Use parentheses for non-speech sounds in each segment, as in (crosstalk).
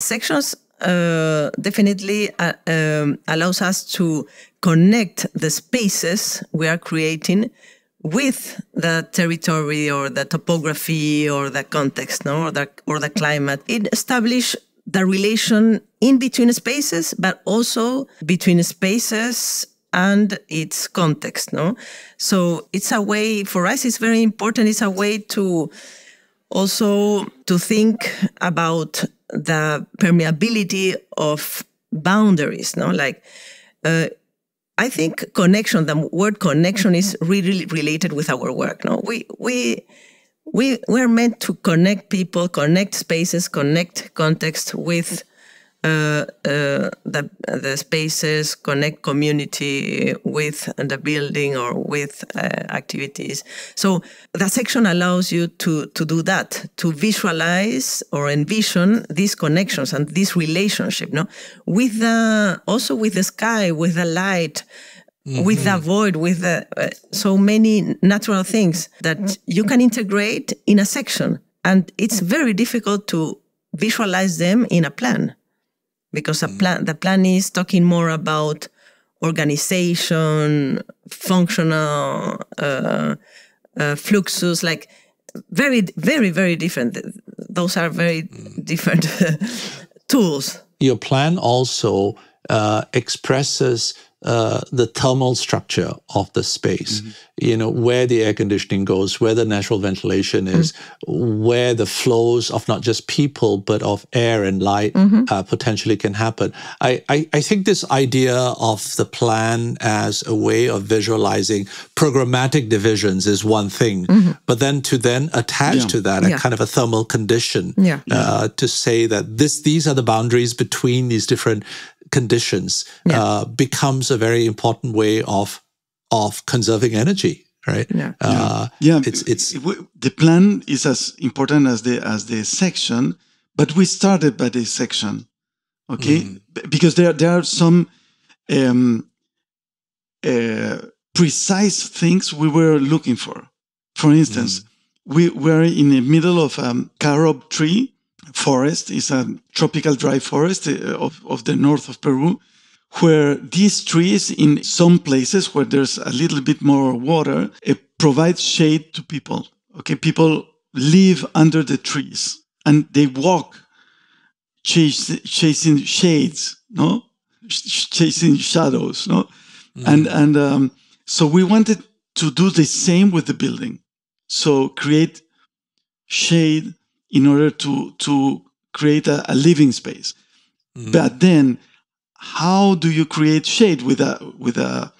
Sections uh, definitely uh, um, allows us to connect the spaces we are creating with the territory or the topography or the context no? or, the, or the climate. It establishes the relation in between spaces, but also between spaces and its context. No, so it's a way for us. It's very important. It's a way to also to think about the permeability of boundaries. No, like. Uh, I think connection, the word connection is really related with our work. No, we we we we're meant to connect people, connect spaces, connect context with uh, uh, the the spaces, connect community with the building or with uh, activities. So the section allows you to to do that, to visualize or envision these connections and this relationship, no, with the also with the sky, with the light. Mm-hmm. with the void, with the, uh, so many natural things that you can integrate in a section. And it's very difficult to visualize them in a plan because a plan, the plan is talking more about organization, functional uh, uh, fluxus, like very, very, very different. Those are very mm. different (laughs) tools. Your plan also uh, expresses uh, the thermal structure of the space. Mm-hmm. You know where the air conditioning goes, where the natural ventilation is, mm-hmm. where the flows of not just people but of air and light mm-hmm. uh, potentially can happen. I, I, I think this idea of the plan as a way of visualizing programmatic divisions is one thing, mm-hmm. but then to then attach yeah. to that a yeah. kind of a thermal condition yeah. uh, to say that this these are the boundaries between these different conditions yeah. Becomes a very important way of of conserving energy right? Yeah, uh, yeah. it's it's the plan is as important as the as the section but we started by the section okay? Mm. because there there are some um, uh, precise things we were looking for. For instance mm. we were in the middle of a um, carob tree forest. It's a tropical dry forest uh, of, of the north of Peru, where these trees, in some places where there's a little bit more water, it provides shade to people. Okay, people live under the trees and they walk chase, chasing shades, no, chasing shadows, no, mm. and and um, so we wanted to do the same with the building. So create shade in order to to create a, a living space. Mm-hmm. But then, how do you create shade with a with a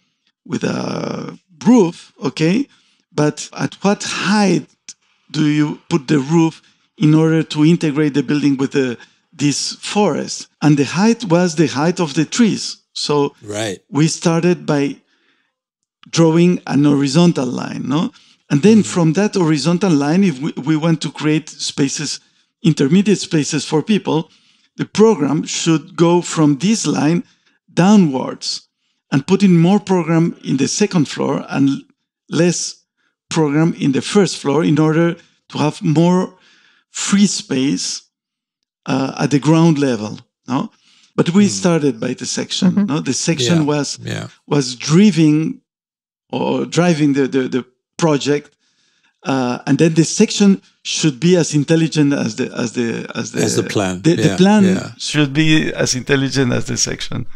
with a roof? Okay, but at what height do you put the roof in order to integrate the building with the this forest? And the height was the height of the trees. So right. we started by drawing an horizontal line, no? And then mm-hmm. from that horizontal line, if we, we want to create spaces, intermediate spaces for people, the program should go from this line downwards and put in more program in the second floor and less program in the first floor in order to have more free space uh, at the ground level. No, but we mm. started by the section. Mm-hmm. No, the section yeah. was yeah. was driving or driving the, the, the project. Uh, and then the section should be as intelligent as the as the as the as the plan. The, yeah, the plan yeah. should be as intelligent as the section.